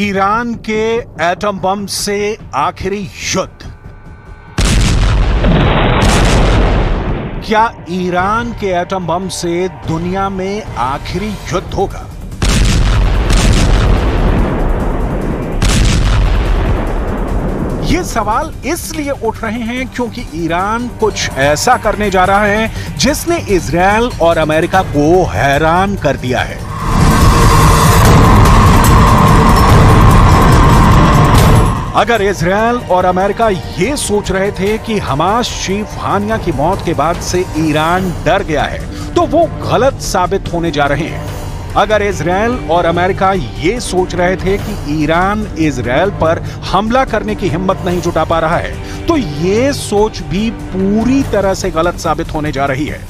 Iran के atom bomb से आखिरी युद्ध। क्या ईरान के एटम बम से दुनिया में आखिरी युद्ध होगा? ये सवाल इसलिए उठ रहे हैं क्योंकि ईरान कुछ ऐसा करने जा रहा है जिसने इसराइल और अमेरिका को हैरान कर दिया है। अगर इसराइल और अमेरिका ये सोच रहे थे कि हमास चीफ हानिया की मौत के बाद से ईरान डर गया है तो वो गलत साबित होने जा रहे हैं। अगर इसराइल और अमेरिका ये सोच रहे थे कि ईरान इसराइल पर हमला करने की हिम्मत नहीं जुटा पा रहा है तो ये सोच भी पूरी तरह से गलत साबित होने जा रही है।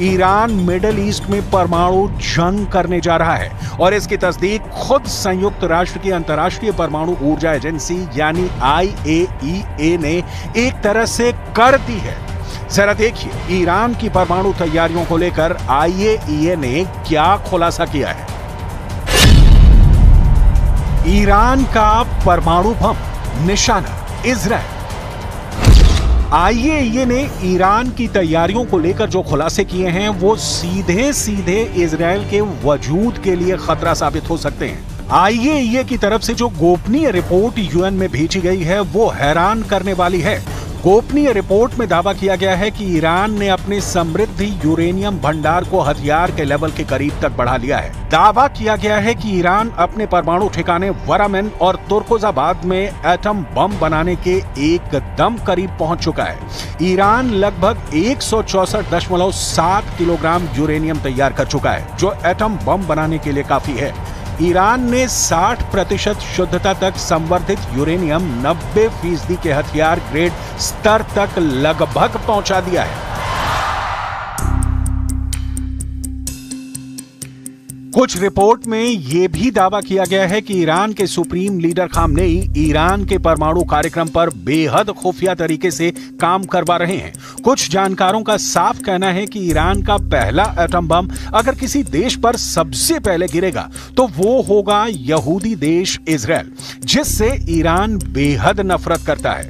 ईरान, मिडल ईस्ट में परमाणु जंग करने जा रहा है और इसकी तस्दीक खुद संयुक्त राष्ट्र की अंतर्राष्ट्रीय परमाणु ऊर्जा एजेंसी, यानी आईएईए ने एक तरह से कर दी है। जरा देखिए, ईरान की परमाणु तैयारियों को लेकर आईएईए ने क्या खुलासा किया है। ईरान का परमाणु बम निशाना इसराइल आईएईए ने ईरान की तैयारियों को लेकर जो खुलासे किए हैं, वो सीधे सीधे इसराइल के वजूद के लिए खतरा साबित हो सकते हैं। आईएईए की तरफ़ से जो गोपनीय रिपोर्ट यूएन में भेजी गई है, वो हैरान करने वाली है। गोपनीय रिपोर्ट में दावा किया गया है कि ईरान ने अपने समृद्ध यूरेनियम भंडार को हथियार के लेवल के करीब तक बढ़ा लिया है। दावा किया गया है कि ईरान अपने परमाणु ठिकाने वरामेन और तुर्कोजाबाद में एटम बम बनाने के एकदम करीब पहुँच चुका है। ईरान लगभग एक किलोग्राम यूरेनियम तैयार कर चुका है, जो एटम बम बनाने के लिए काफ़ी है। ईरान ने 60 प्रतिशत शुद्धता तक संवर्धित यूरेनियम 90 फ़ीसदी के हथियार ग्रेड स्तर तक लगभग पहुँचा दिया है। कुछ रिपोर्ट में यह भी दावा किया गया है कि ईरान के सुप्रीम लीडर खामनेई ईरान के परमाणु कार्यक्रम पर बेहद खुफिया तरीके से काम करवा रहे हैं कुछ जानकारों का साफ कहना है कि ईरान का पहला एटम बम अगर किसी देश पर सबसे पहले गिरेगा तो वो होगा यहूदी देश इसराइल जिससे ईरान बेहद नफरत करता है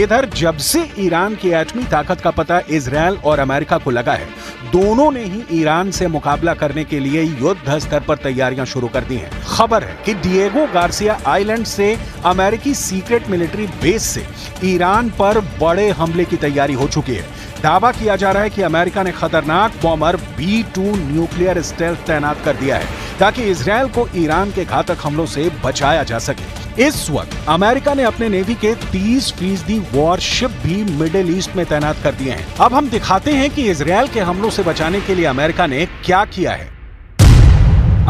इधर जब से ईरान की एटमी ताकत का पता इसराइल और अमेरिका को लगा है, दोनों ने ही ईरान से मुकाबला करने के लिए युद्ध स्तर पर तैयारियाँ शुरू कर दी हैं। खबर है कि डिएगो गार्सिया आइलैंड से अमेरिकी सीक्रेट मिलिट्री बेस से ईरान पर बड़े हमले की तैयारी हो चुकी है दावा किया जा रहा है कि अमेरिका ने खतरनाक bomber B two nuclear stealth तैनात कर दिया है, ताकि इसराइल को ईरान के घातक हमलों से बचाया जा सके इस वक्त अमेरिका ने अपने नेवी के 30 फ़ीसदी वॉरशिप भी मिडिल ईस्ट में तैनात कर दिए हैं। अब हम दिखाते हैं कि इसराइल के हमलों से बचाने के लिए अमेरिका ने क्या किया है।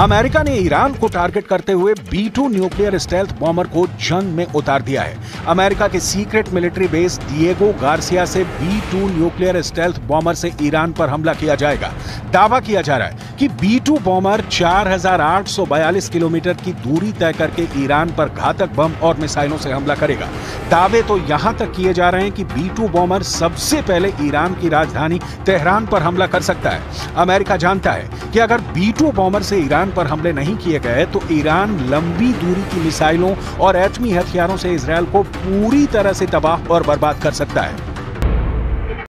अमेरिका ने ईरान को टारगेट करते हुए B two nuclear stealth bomber को जंग में उतार दिया है। अमेरिका के secret military base Diego Garcia से B two nuclear stealth bomber से ईरान पर हमला किया जाएगा। दावा किया जा रहा है कि बी टू बॉम्बर 4,842 किलोमीटर की दूरी तय करके ईरान पर घातक बम और मिसाइलों से हमला करेगा। दावे तो यहाँ तक किए जा रहे हैं कि बी टू बॉम्बर सबसे पहले ईरान की राजधानी तेहरान पर हमला कर सकता है। अमेरिका जानता है कि अगर बी टू बॉम्बर से ईरान पर हमले नहीं किए गए तो ईरान लंबी दूरी की मिसाइलों और एटमी हथियारों से इसराइल को पूरी तरह से तबाह और बर्बाद कर सकता है।